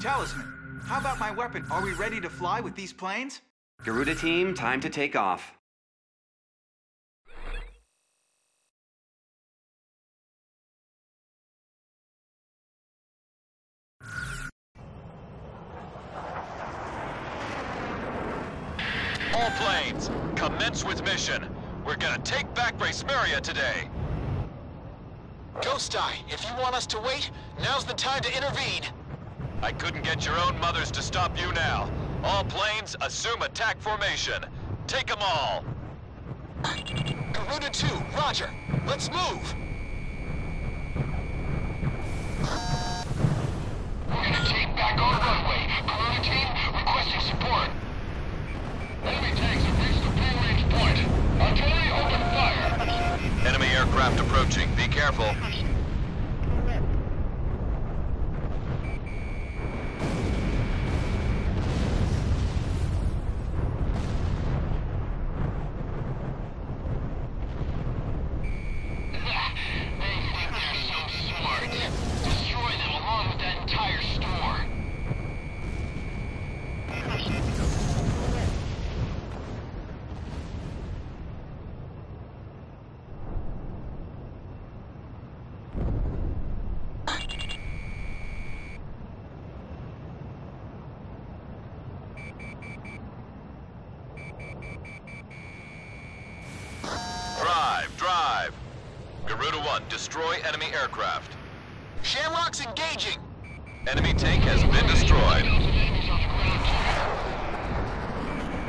Talisman, how about my weapon? Are we ready to fly with these planes? Garuda team, time to take off. All planes, commence with mission. We're gonna take back Gracemeria today. Ghost Eye, if you want us to wait, now's the time to intervene. I couldn't get your own mothers to stop you now. All planes, assume attack formation. Take them all. Garuda 2, roger. Let's move. We're gonna take back our runway. Garuda team, requesting support. Enemy tanks have reached the full range point. Artillery, open fire. Enemy aircraft approaching. Be careful. They think they're so smart. Destroy them along with that entire store. Drive, drive. Garuda 1, destroy enemy aircraft. Shamrock's engaging. Enemy tank has been destroyed.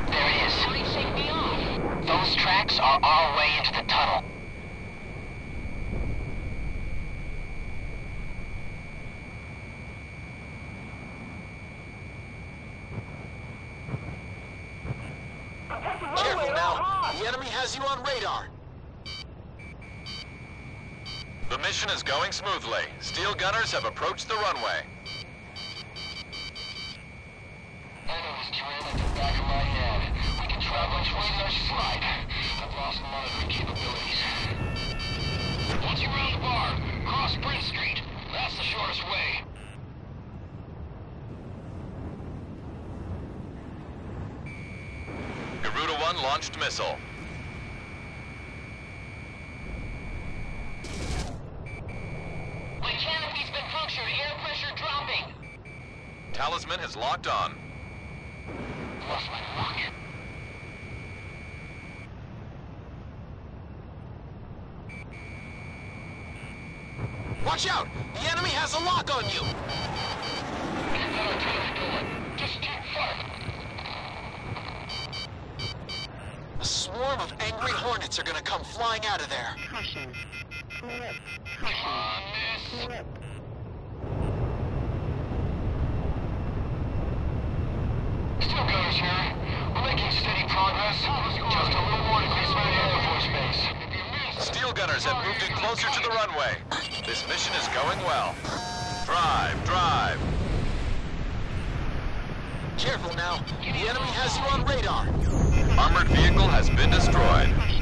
There he is. Those tracks are our way into the tunnel. Careful now. The enemy has you on radar. The mission is going smoothly. Steel gunners have approached the runway. Enemy's terrain at the back of my head. We can travel way our slide. I've lost monitoring capabilities. Once you're around the bar, cross Prince Street. That's the shortest way. Garuda 1 launched missile. My canopy's been punctured. Air pressure dropping. Talisman has locked on. Lost my lock. Watch out! The enemy has a lock on you! Get that artillery going. Just keep firing. A swarm of angry hornets are gonna come flying out of there. Come on, miss. Steel gunners here. We're making steady progress. Just a little more to Christmas Air Force Base. If you miss, Steel gunners have moved in closer to the runway. This mission is going well. Drive, drive. Careful now. The enemy has you on radar. Armored vehicle has been destroyed.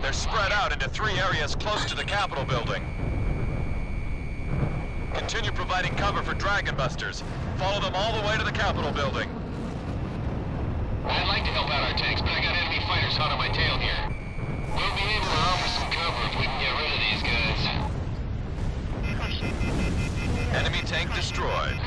They're spread out into three areas close to the Capitol building. Continue providing cover for Dragon Busters. Follow them all the way to the Capitol building. I'd like to help out our tanks, but I got enemy fighters hot on my tail here. We'll be able to offer some cover if we can get rid of these guys. Enemy tank destroyed.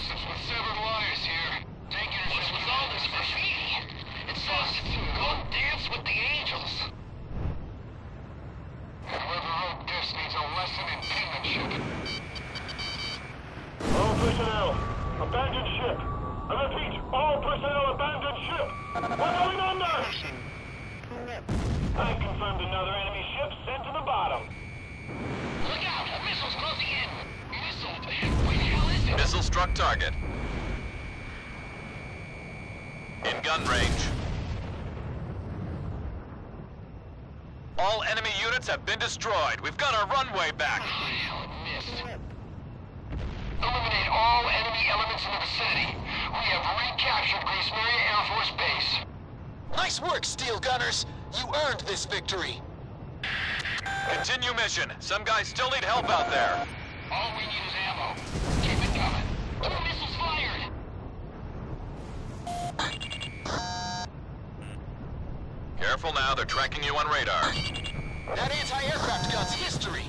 Explosives with severed wires here. Take your What's with all this graffiti? It says, go dance with the angels. Whoever wrote this needs a lesson in penmanship. All personnel, abandon ship. I repeat, all personnel abandon ship. We're going under! I confirmed another enemy ship sent to the bottom. Look out! A missile's closing in! Missile? Where the hell is it? Missile struck target. In gun range. All enemy units have been destroyed. We've got our runway back. Missed. Eliminate all enemy elements in the vicinity. We have recaptured Gracemeria Air Force Base. Nice work, Steel Gunners. You earned this victory. Continue mission. Some guys still need help out there. All we need is ammo. Keep it coming. Two missiles fired! Careful now, they're tracking you on radar. That anti-aircraft gun's history.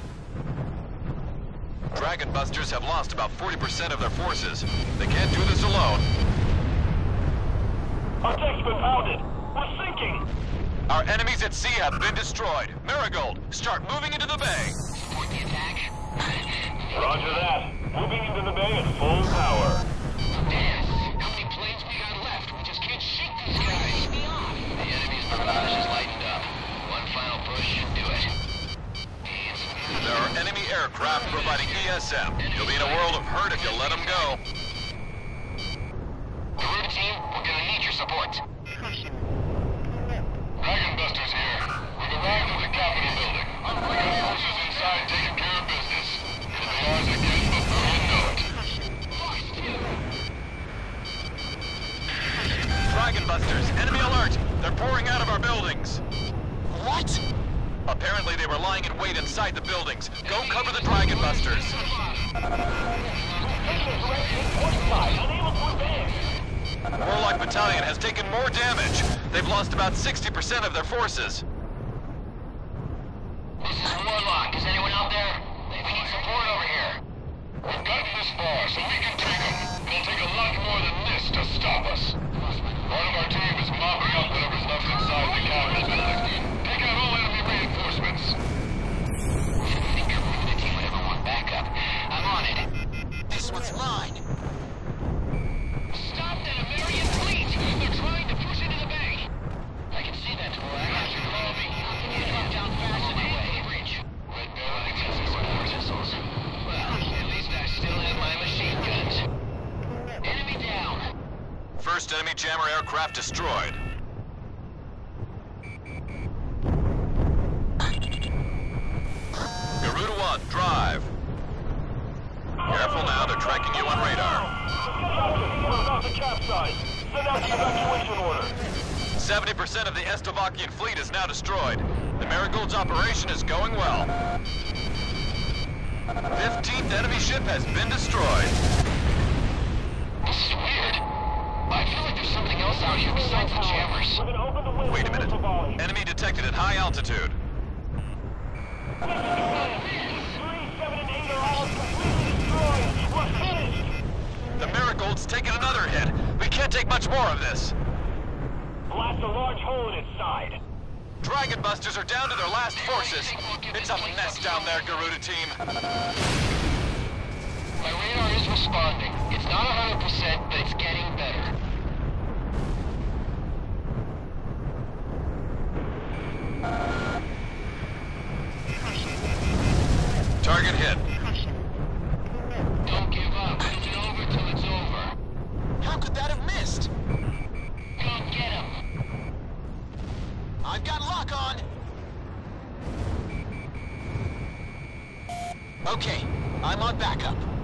Dragon Busters have lost about 40% of their forces. They can't do this alone. Our deck's been pounded. We're sinking. Our enemies at sea have been destroyed. Marigold, start moving into the bay. Support the attack. Roger that. Moving into the bay at full power. Aircraft providing ESM. You'll be in a world of hurt if you let them go. Garuda team, we're gonna need your support. Dragon Busters here. We've arrived at the Capitol building. We got forces inside taking care of business. It'll be ours again before you know it. Dragon Busters, enemy alert! They're pouring out of our buildings. What? Apparently they were lying in wait inside the buildings. Go cover the Dragon Busters. Warlock Battalion has taken more damage. They've lost about 60% of their forces. Evacuation order. 70% of the Estovakian fleet is now destroyed. The Marigold's operation is going well. 15th enemy ship has been destroyed. This is weird. I feel like there's something else out here besides the jammers. We're gonna open the window Wait a minute. missile volley. Enemy detected at high altitude. Three, seven, and eight are all completely destroyed. We're finished. The Marigold's taken another hit. We can't take much more of this. Blast a large hole in its side. Dragon Busters are down to their last forces. It's a mess down there, Garuda team. My radar is responding. It's not 100%, but it's getting better. Target hit. Don't give up. It isn't over till it's over. How could that have missed? Go get him. I've got lock on. Okay, I'm on backup.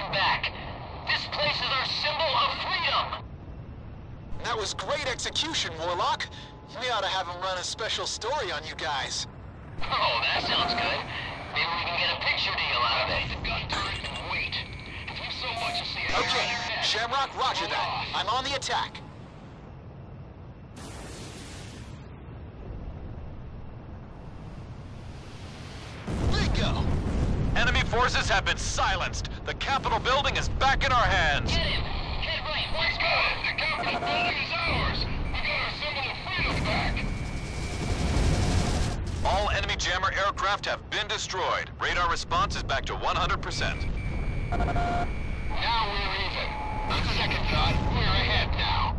Radio back. This place is our symbol of freedom. That was great execution, Warlock. We ought to have him run a special story on you guys. Oh, that sounds good. Maybe we can get a picture deal out of it. The gun turret and wait. If you so much as see a Okay, Shamrock, roger that. I'm on the attack. Bingo! Enemy forces have been silenced. The Capitol building is back in our hands. Get him! Head right! Let's go! The Capitol building is ours! We got our symbol of freedom back! All enemy jammer aircraft have been destroyed. Radar response is back to 100%. Now we're even. On second thought, we're ahead now.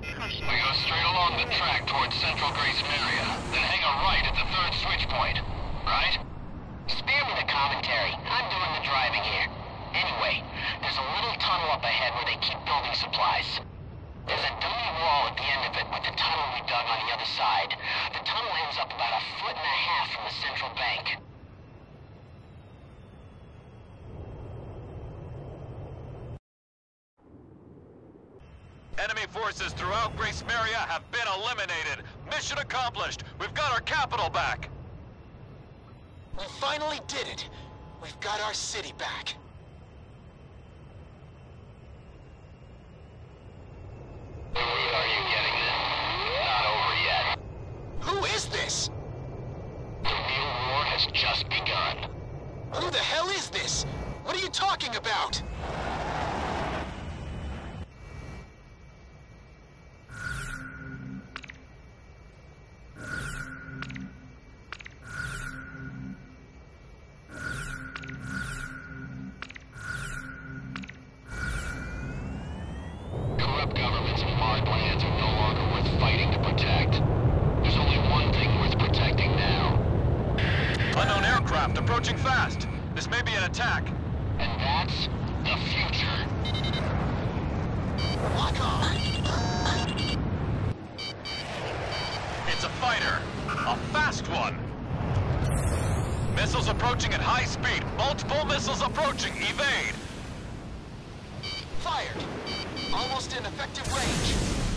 We go straight along the track towards Central Grace area, then hang a right at the third switch point. Right? Spare me the commentary. I'm doing the driving here. Anyway, there's a little tunnel up ahead where they keep building supplies. There's a dummy wall at the end of it with the tunnel we dug on the other side. The tunnel ends up about a foot and a half from the central bank. Enemy forces throughout Gracemeria have been eliminated. Mission accomplished. We've got our capital back. We finally did it. We've got our city back. Are you getting this? Not over yet. Who is this? The real war has just begun. Who the hell is this? What are you talking about? Approaching fast. This may be an attack. and that's the future. Lock on. It's a fighter. A fast one. Missiles approaching at high speed. Multiple missiles approaching. Evade. Fired. Almost in effective range.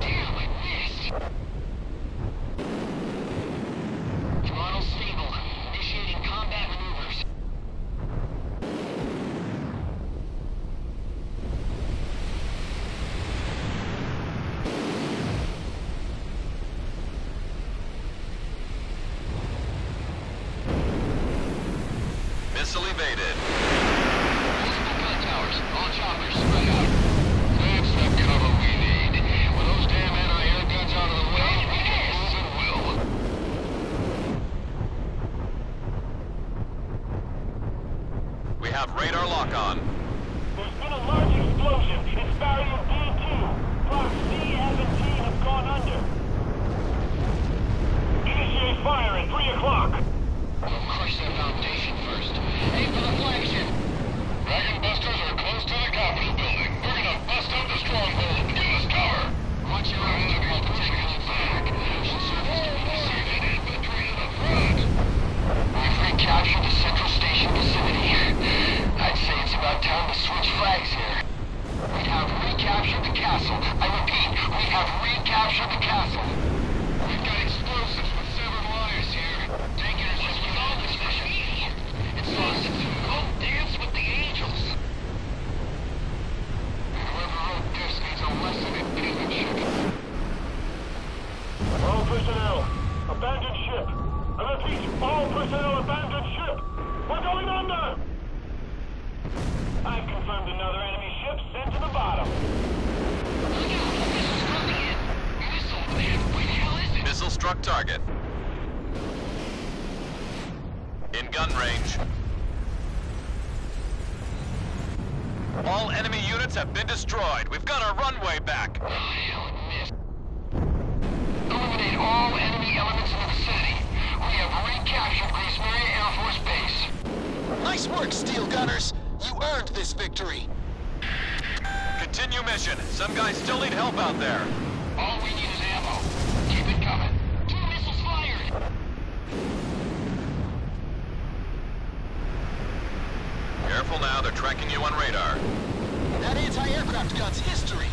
Damn. Continue mission. Some guys still need help out there. All we need is ammo. Keep it coming. Two missiles fired! Careful now, they're tracking you on radar. That anti-aircraft gun's history.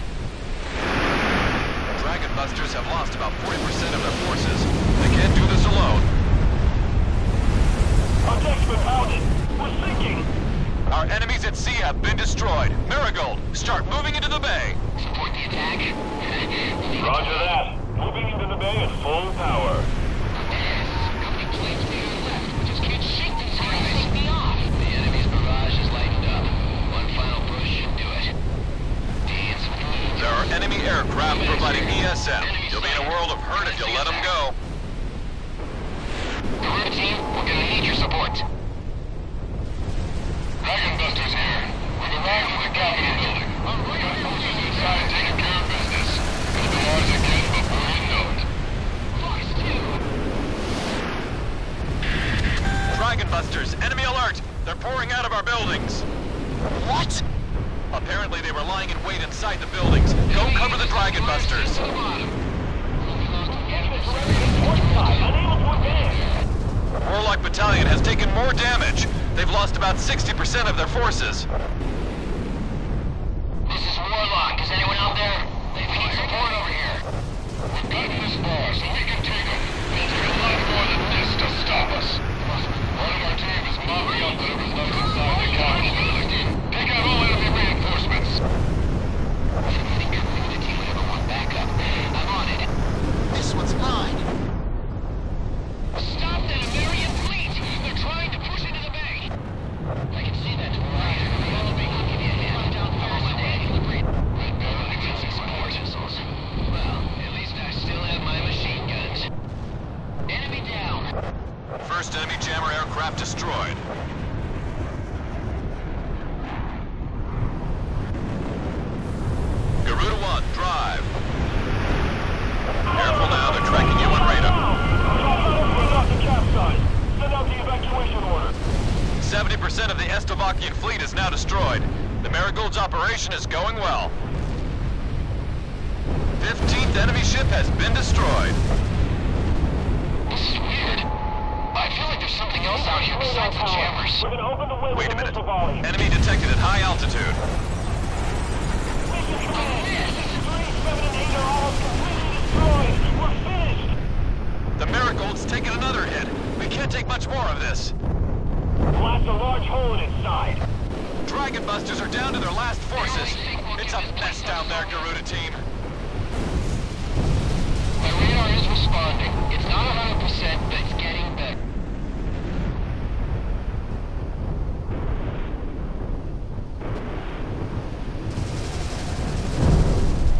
Dragon Busters have lost about 40% of their forces. They can't do this alone. Our deck's pounded. We're sinking. Our enemies at sea have been destroyed. Marigold, start moving into the bay. Support the attack. Roger that. Moving into the bay at full power. Company planes to your left. Just can't shake these guys. Take me off. The enemy's barrage is lightened up. One final push do it. There are enemy aircraft providing ESM. You'll be in a world of hurt if you let them go. Garuda team, we're gonna need your support. Dragon Busters here. We've the building. We got forces inside care of business. Gonna do ours again before you know it. Fox 2! Dragon Busters, enemy alert! They're pouring out of our buildings. What? Apparently they were lying in wait inside the buildings. Go cover the Dragon Busters. Warlock Battalion has taken more damage. They've lost about 60% of their forces. This is Warlock. Is anyone out there? We need support over here. We've gotten this far, so we can take it. It'll take a lot more than this to stop us. One of our team is mopping up whatever's left inside the Capitol building. Take out all enemy reinforcements. Any community would ever want backup. I'm on it. This one's mine. Stop that American fleet! They're trying to push into the bay! I can see that. Right. Follow me. I'll give you a hand. Down fire my way. Right now, I can see support. Well, at least I still have my machine guns. Enemy down. First enemy jammer aircraft destroyed. Garuda 1, drive. Careful now, they're tracking you on radar. We're off the capsize. Send out the evacuation order. 70% of the Estovakian fleet is now destroyed. The Marigold's operation is going well. 15th enemy ship has been destroyed. This is weird. I feel like there's something else out here besides the jammers. We're gonna open the way Wait a minute. missile volley. Enemy detected at high altitude. Mission command. Three, seven, and eight are almost completely destroyed. We're finished. The Marigold's taken another hit. We can't take much more of this. Blast a large hole in its side. Dragon Busters are down to their last forces. It's a mess down there, Garuda team. My radar is responding. It's not 100%, but it's getting better.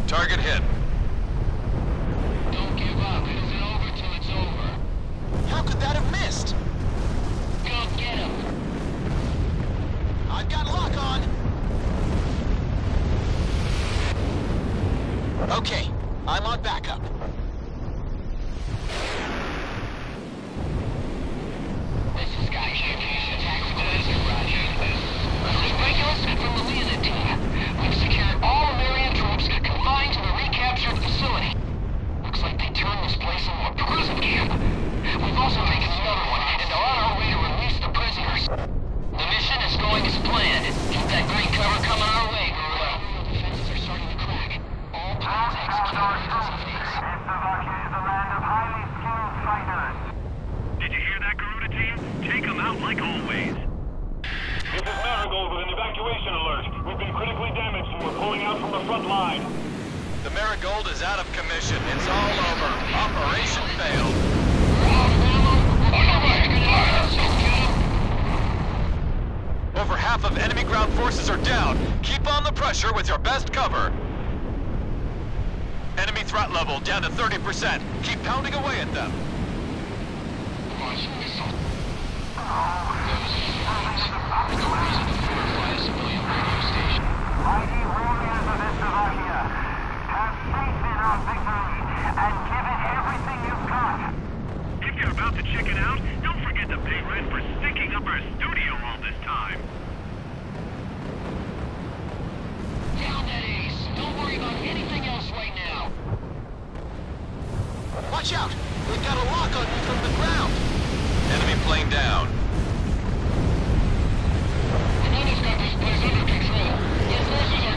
Target hit. Don't give up. It isn't over till it's over. How could that have missed? Go get him. I've got lock on. Okay, I'm on backup. This is Sky Championship. Attack from the Roger. This is Regulus from the Leonid team. We've secured all Marian troops confined to the recaptured facility. Looks like they turned this place into a prison camp. We've also taken another one and are on our way to release the prisoners. The mission is going as planned. Keep that green cover coming our way, Gorilla. Defenses are starting to crack. All plans executed as of days. Did you hear that, Garuda team? Take them out like always. This is Marigold with an evacuation alert. We've been critically damaged and we're pulling out from the front line. The Marigold is out of commission. It's all over. Operation failed. Over half of enemy ground forces are down. Keep on the pressure with your best cover. Enemy threat level down to 30%. Keep pounding away at them. If you're about to chicken out, don't forget to pay rent for sticking up our studio all this time. Worry about anything else right now. Watch out! They've got a lock on you from the ground! Enemy plane down. Another's got this place under control. Their forces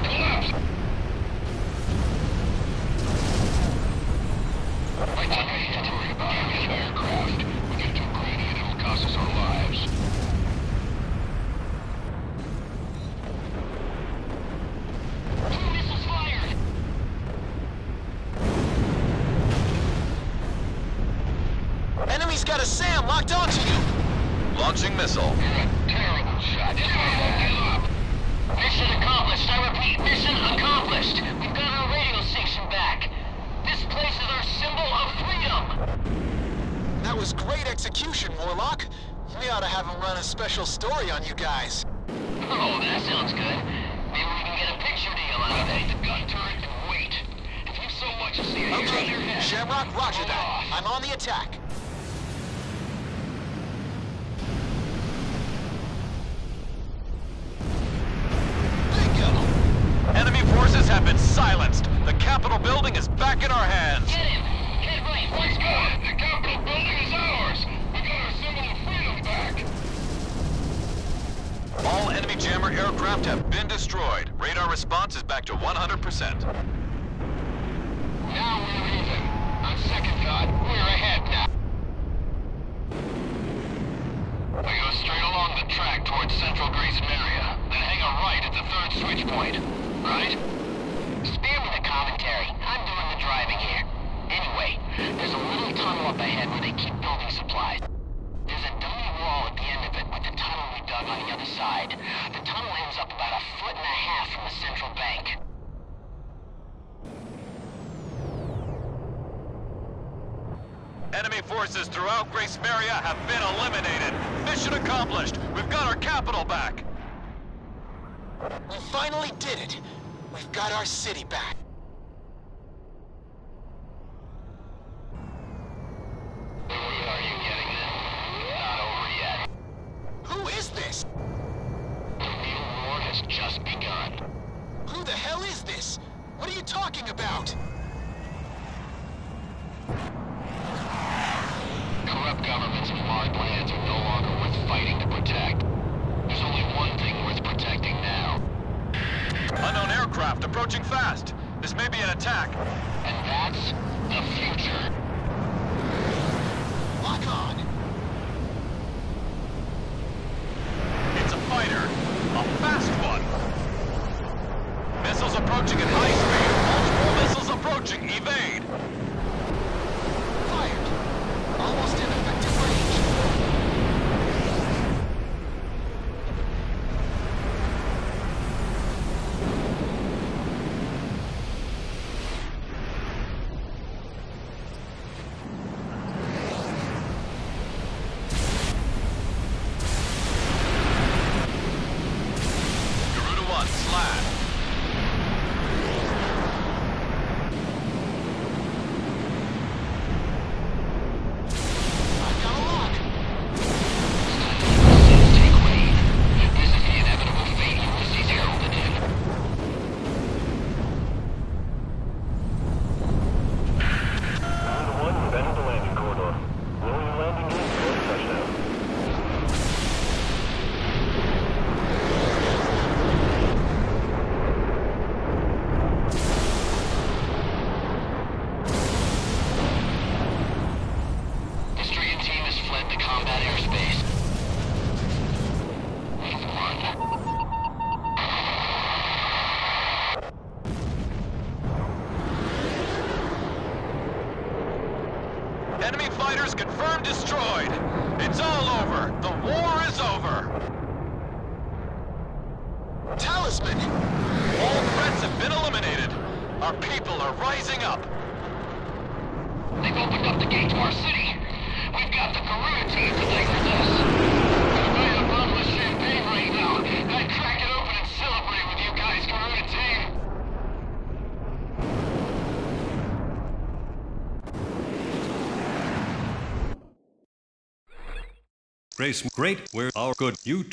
Enemy's got a SAM locked onto you! Launching missile. Terrible shot. This one won't give up. Mission accomplished. I repeat, mission accomplished. We've got our radio station back. This place is our symbol of freedom. That was great execution, Warlock. We ought to have him run a special story on you guys. Oh, that sounds good. Maybe we can get a picture deal out of it. the gun turret and wait. If you so much as see a hair on Okay, your head, Shamrock, roger that. off. I'm on the attack. Silenced. The Capitol building is back in our hands. Get him! Head right, let's go! The Capitol building is ours! We got our symbol of freedom back! All enemy jammer aircraft have been destroyed. Radar response is back to 100%. Now we're even. On second thought, we're ahead now. We go straight along the track towards Central Gracemeria, then hang a right at the third switch point. Right? Spare me the commentary. I'm doing the driving here. Anyway, there's a little tunnel up ahead where they keep building supplies. There's a dummy wall at the end of it with the tunnel we dug on the other side. The tunnel ends up about a foot and a half from the central bank. Enemy forces throughout Gracemeria have been eliminated. Mission accomplished. We've got our capital back. We finally did it. We've got our city back. Are you getting this? Not over yet. Who is this? The real war has just begun. Who the hell is this? What are you talking about? Corrupt governments and large lands are no longer worth fighting to protect. There's only one thing worth protecting now, Unknown aircraft approaching fast. This may be an attack. and that's the destroyed. It's all over. The war is over. Talisman! All threats have been eliminated. Our people are rising up. They've opened up the gate to our city. We've got the Garuda team to thank for this. If I had a bottle of champagne right now, I'd crack it open and celebrate with you guys, Garuda team. Grace, great, where our good you